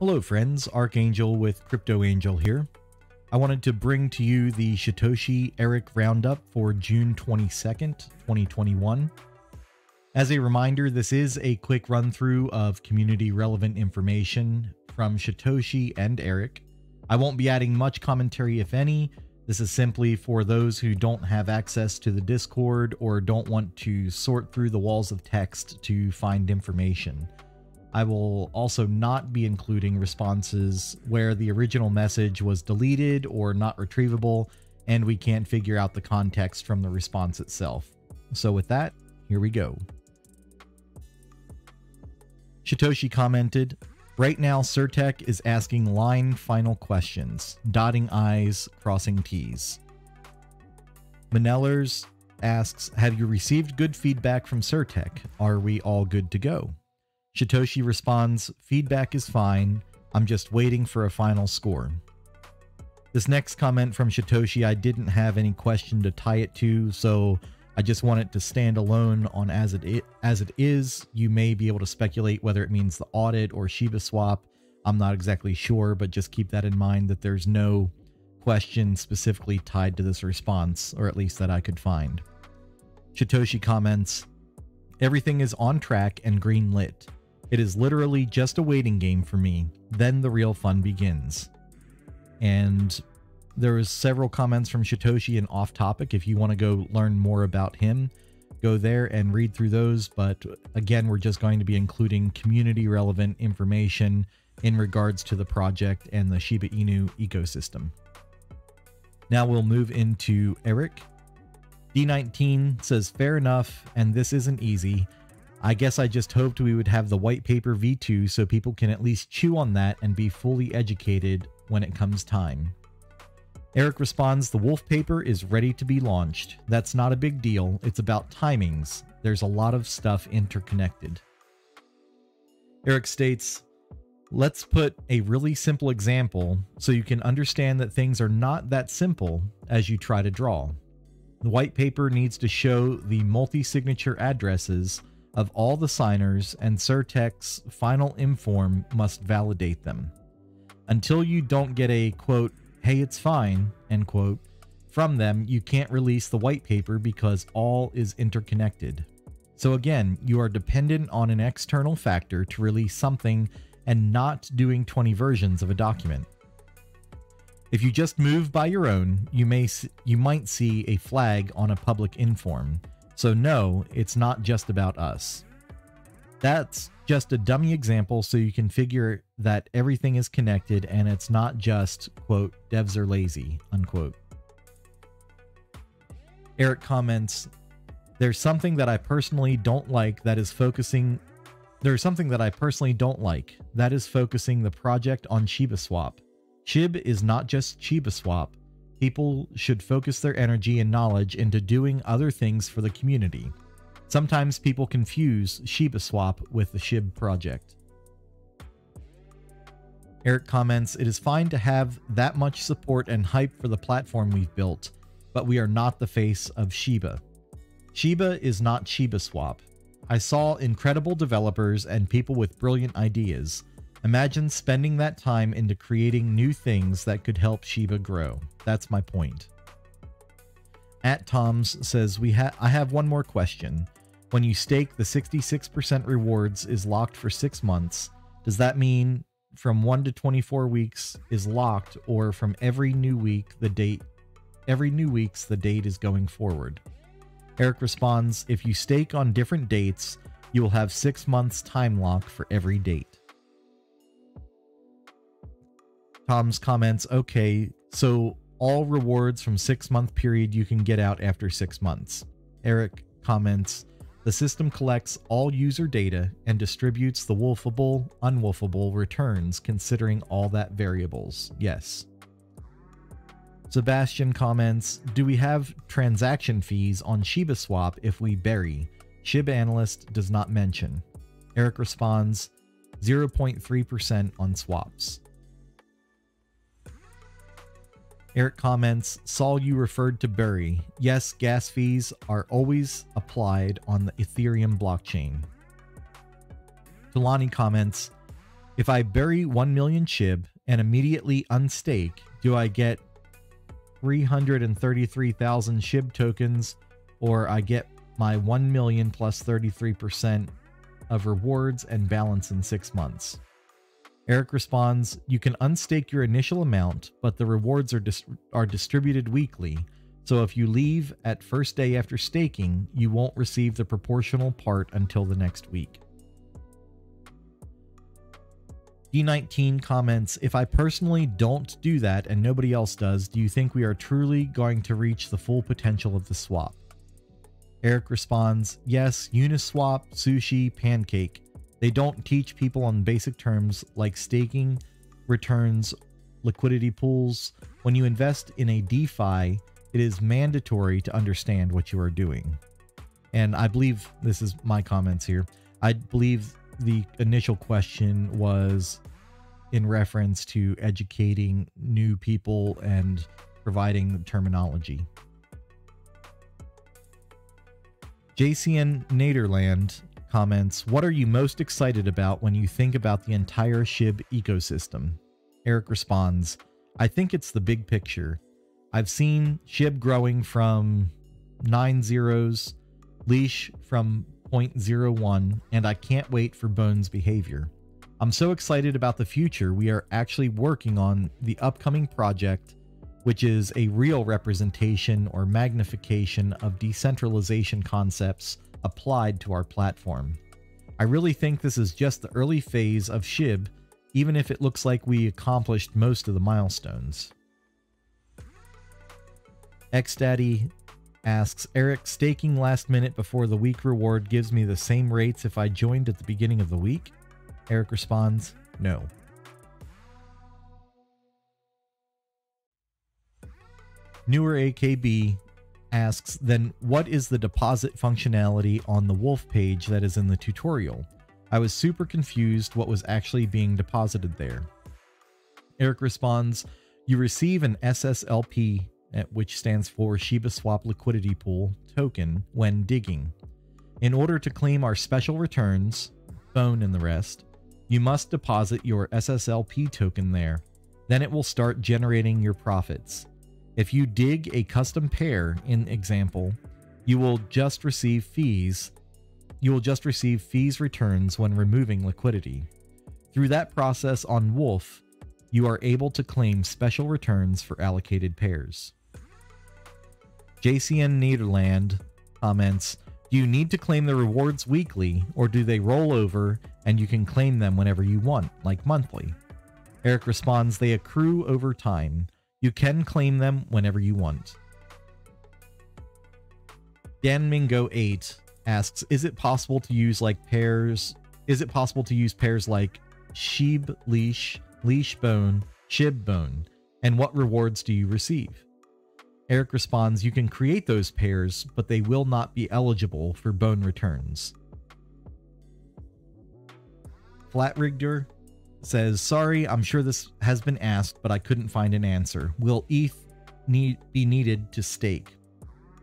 Hello, friends. Archangel with Crypto Angel here. I wanted to bring to you the Shytoshi Eric Roundup for June 22nd, 2021. As a reminder, this is a quick run through of community relevant information from Shytoshi and Eric. I won't be adding much commentary, if any. This is simply for those who don't have access to the Discord or don't want to sort through the walls of text to find information. I will also not be including responses where the original message was deleted or not retrievable, and we can't figure out the context from the response itself. So, with that, here we go. Shytoshi commented, Right now, CertiK is asking line final questions, dotting I's, crossing T's. Manellers asks, Have you received good feedback from CertiK? Are we all good to go? Shytoshi responds, Feedback is fine. I'm just waiting for a final score. This next comment from Shytoshi, I didn't have any question to tie it to, so I just want it to stand alone on as it as it is. You may be able to speculate whether it means the audit or Shiba swap. I'm not exactly sure, but just keep that in mind that there's no question specifically tied to this response, or at least that I could find. Shytoshi comments, Everything is on track and green lit. It is literally just a waiting game for me. Then the real fun begins. And there was several comments from Shytoshi and off topic. If you want to go learn more about him, go there and read through those. But again, we're just going to be including community relevant information in regards to the project and the Shiba Inu ecosystem. Now we'll move into Eric. D19 says, fair enough, and this isn't easy. I guess I just hoped we would have the white paper V2 so people can at least chew on that and be fully educated when it comes time. Eric responds, The wolf paper is ready to be launched. That's not a big deal. It's about timings. There's a lot of stuff interconnected. Eric states, Let's put a really simple example so you can understand that things are not that simple as you try to draw. The white paper needs to show the multi signature addresses of all the signers, and CertiK's final inform must validate them. Until you don't get a quote, hey, it's fine, end quote, from them, you can't release the white paper because all is interconnected. So again, you are dependent on an external factor to release something and not doing 20 versions of a document. If you just move by your own, you may you might see a flag on a public inform, so, no, it's not just about us. That's just a dummy example so you can figure that everything is connected and it's not just, quote, devs are lazy, unquote. Eric comments, There's something that I personally don't like that is focusing. There's something that I personally don't like that is focusing the project on Shiba Swap. SHIB is not just Shiba Swap, people should focus their energy and knowledge into doing other things for the community. Sometimes people confuse Shiba Swap with the SHIB project. Eric comments, It is fine to have that much support and hype for the platform we've built, but we are not the face of Shiba. Shiba is not Shiba Swap. I saw incredible developers and people with brilliant ideas, Imagine spending that time into creating new things that could help Shiba grow. That's my point. At Tom's says we ha- I have one more question. When you stake the 66% rewards is locked for 6 months, does that mean from 1 to 24 weeks is locked or from every new week the date every new weeks the date is going forward? Eric responds, if you stake on different dates, you will have 6 months time lock for every date. Tom's comments, okay, so all rewards from six month period you can get out after six months. Eric comments, the system collects all user data and distributes the wolfable, unwolfable returns considering all that variables. Yes. Sebastian comments, do we have transaction fees on Shiba Swap if we bury? SHIB analyst does not mention. Eric responds, 0.3% on swaps. Eric comments, Saul, you referred to Bury. Yes, gas fees are always applied on the Ethereum blockchain. Delani comments, If I bury 1 million SHIB and immediately unstake, do I get 333,000 SHIB tokens or I get my 1 million plus 33% of rewards and balance in six months? Eric responds, You can unstake your initial amount, but the rewards are, dis- are distributed weekly. So if you leave at first day after staking, you won't receive the proportional part until the next week. D19 comments If I personally don't do that and nobody else does, do you think we are truly going to reach the full potential of the swap? Eric responds Yes, Uniswap, Sushi, Pancake. They don't teach people on basic terms like staking, returns, liquidity pools. When you invest in a DeFi, it is mandatory to understand what you are doing. And I believe this is my comments here. I believe the initial question was in reference to educating new people and providing terminology. JCN Nederland comments, What are you most excited about when you think about the entire SHIB ecosystem? Eric responds, I think it's the big picture. I've seen SHIB growing from nine zeros, leash from 0.01, and I can't wait for Bone's behavior. I'm so excited about the future. We are actually working on the upcoming project, which is a real representation or magnification of decentralization concepts applied to our platform. I really think this is just the early phase of SHIB, even if it looks like we accomplished most of the milestones. XDaddy asks Eric, staking last minute before the week reward gives me the same rates if I joined at the beginning of the week? Eric responds, no. Newer AKB asks, then what is the deposit functionality on the Wolf page that is in the tutorial? I was super confused what was actually being deposited there. Eric responds, you receive an SSLP, eh, which stands for Shiba Swap Liquidity Pool token when digging. In order to claim our special returns, Bone and the rest, you must deposit your SSLP token there. Then it will start generating your profits. If you dig a custom pair, in example, you will just receive fees. You will just receive fees returns when removing liquidity. Through that process on Wolf, you are able to claim special returns for allocated pairs. JCN Nederland comments Do you need to claim the rewards weekly, or do they roll over and you can claim them whenever you want, like monthly? Eric responds They accrue over time. You can claim them whenever you want. Dan Mingo 8 asks Is it possible to use like pairs? Is it possible to use pairs like Sheeb Leash, Leash Bone, Shib Bone? And what rewards do you receive? Eric responds You can create those pairs, but they will not be eligible for bone returns. Flatrigger says, Sorry, I'm sure this has been asked, but I couldn't find an answer. Will ETH need be needed to stake?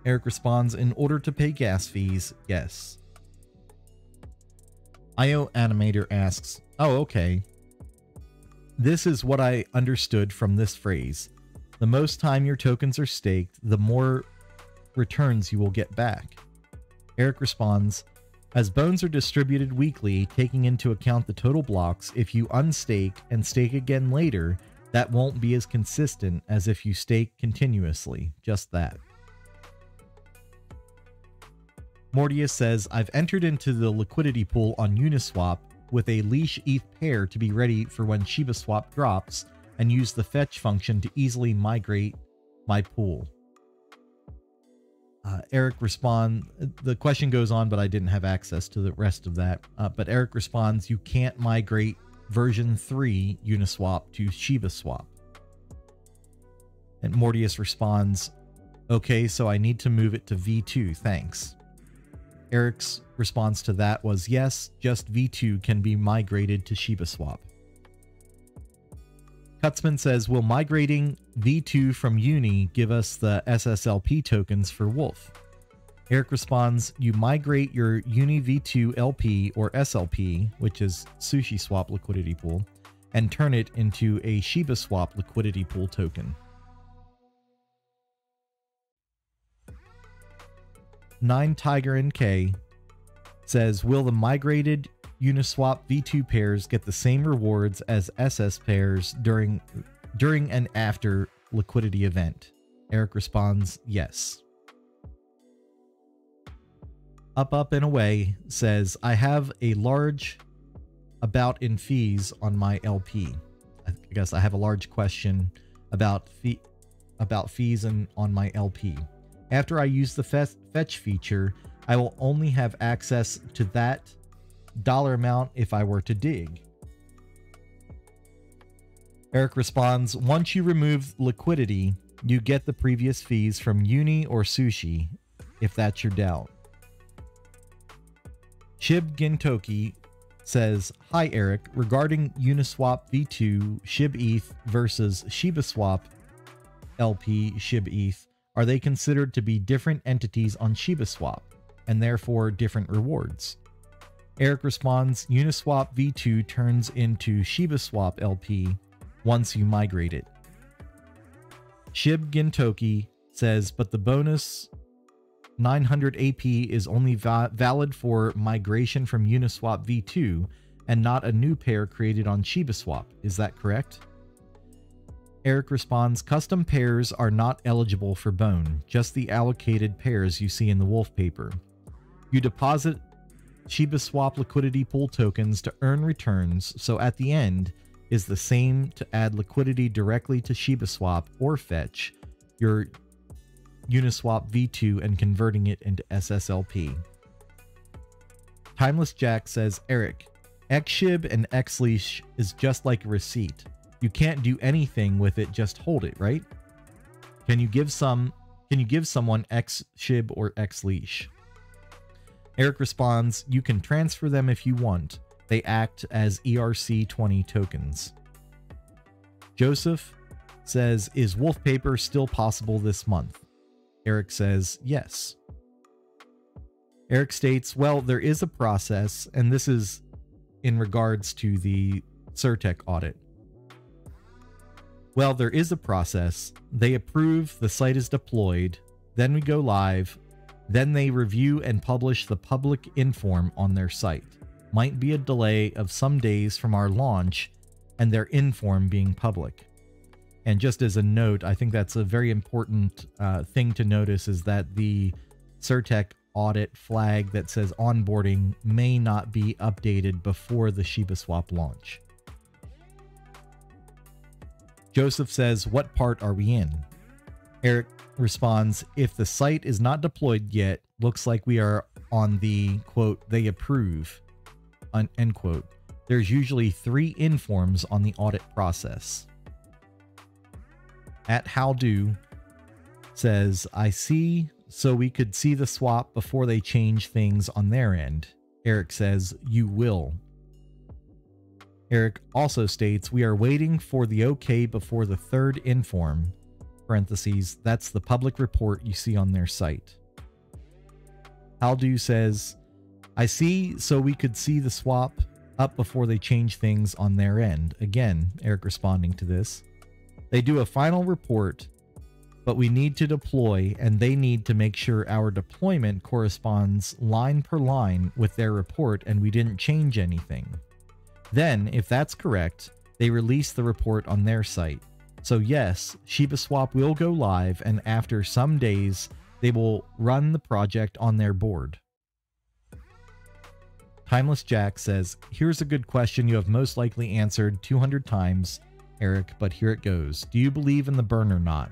Eric responds, In order to pay gas fees, yes. IO Animator asks, Oh, okay. This is what I understood from this phrase. The most time your tokens are staked, the more returns you will get back. Eric responds, as bones are distributed weekly, taking into account the total blocks, if you unstake and stake again later, that won't be as consistent as if you stake continuously. Just that. Mortius says, I've entered into the liquidity pool on Uniswap with a leash ETH pair to be ready for when Shiba Swap drops and use the fetch function to easily migrate my pool. Uh, Eric respond. The question goes on, but I didn't have access to the rest of that. Uh, but Eric responds, "You can't migrate version three Uniswap to Shiba Swap." And Mortius responds, "Okay, so I need to move it to V2. Thanks." Eric's response to that was, "Yes, just V2 can be migrated to Shiba Swap." Kutzman says, Will migrating V2 from Uni give us the SSLP tokens for Wolf? Eric responds, You migrate your Uni V2 LP or SLP, which is Sushi Swap liquidity pool, and turn it into a Shiba Swap liquidity pool token. Nine Tiger NK says, Will the migrated Uniswap V2 pairs get the same rewards as SS pairs during during and after liquidity event? Eric responds, Yes. Up Up and Away says, I have a large about in fees on my LP. I guess I have a large question about fee about fees and on my LP. After I use the fetch feature, I will only have access to that dollar amount if I were to dig. Eric responds, once you remove liquidity, you get the previous fees from Uni or Sushi, if that's your doubt. Shib Gintoki says, Hi Eric, regarding Uniswap v2 SHIB ETH versus Shiba Swap LP SHIB ETH, are they considered to be different entities on Shiba Swap and therefore different rewards? Eric responds, Uniswap v2 turns into Shiba Swap LP once you migrate it. Shib Gintoki says, but the bonus 900 AP is only va valid for migration from Uniswap v2 and not a new pair created on ShibaSwap. Is that correct? Eric responds, custom pairs are not eligible for bone, just the allocated pairs you see in the wolf paper. You deposit ShibaSwap liquidity pool tokens to earn returns, so at the end is the same to add liquidity directly to ShibaSwap or fetch your Uniswap v2 and converting it into SSLP. Timeless Jack says, Eric, Xshib and Xleash is just like a receipt. You can't do anything with it, just hold it, right? Can you give some can you give someone Xshib or Xleash? Eric responds, you can transfer them if you want. They act as ERC20 tokens. Joseph says, is Wolf Paper still possible this month? Eric says, yes. Eric states, well, there is a process, and this is in regards to the CertiK audit. Well, there is a process. They approve, the site is deployed, then we go live, then they review and publish the public inform on their site. Might be a delay of some days from our launch and their inform being public. And just as a note, I think that's a very important uh, thing to notice is that the CertiK audit flag that says onboarding may not be updated before the ShibaSwap launch. Joseph says, What part are we in? Eric responds, If the site is not deployed yet, looks like we are on the quote, they approve, end quote. There's usually three informs on the audit process at How Do says, I see, so we could see the swap before they change things on their end. Eric says, You will. Eric also states, We are waiting for the okay before the third inform. Parentheses, that's the public report you see on their site. Haldu says, I see, so we could see the swap up before they change things on their end. Again, Eric responding to this. They do a final report, but we need to deploy and they need to make sure our deployment corresponds line per line with their report and we didn't change anything. Then, if that's correct, they release the report on their site. So yes, ShibaSwap will go live and after some days, they will run the project on their board. Timeless Jack says, Here's a good question you have most likely answered 200 times Eric, but here it goes. Do you believe in the burn or not?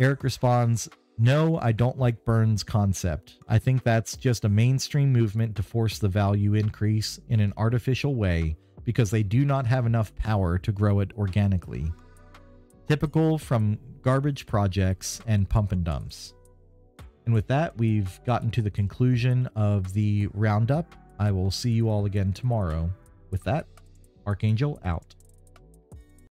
Eric responds, No, I don't like Burn's concept. I think that's just a mainstream movement to force the value increase in an artificial way because they do not have enough power to grow it organically. Typical from garbage projects and pump and dumps. And with that, we've gotten to the conclusion of the roundup. I will see you all again tomorrow. With that, Archangel out.